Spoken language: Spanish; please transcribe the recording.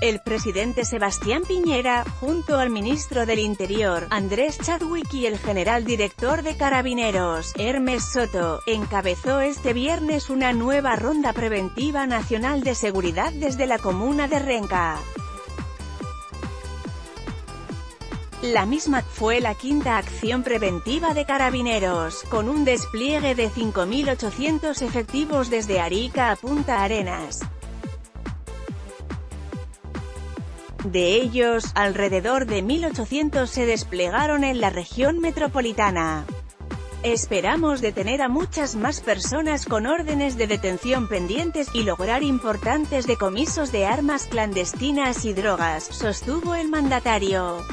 El presidente Sebastián Piñera, junto al ministro del Interior, Andrés Chadwick y el general director de Carabineros, Hermes Soto, encabezó este viernes una nueva ronda preventiva nacional de seguridad desde la comuna de Renca. La misma fue la quinta acción preventiva de Carabineros, con un despliegue de 5.800 efectivos desde Arica a Punta Arenas. De ellos, alrededor de 1.800 se desplegaron en la región metropolitana. Esperamos detener a muchas más personas con órdenes de detención pendientes, y lograr importantes decomisos de armas clandestinas y drogas, sostuvo el mandatario.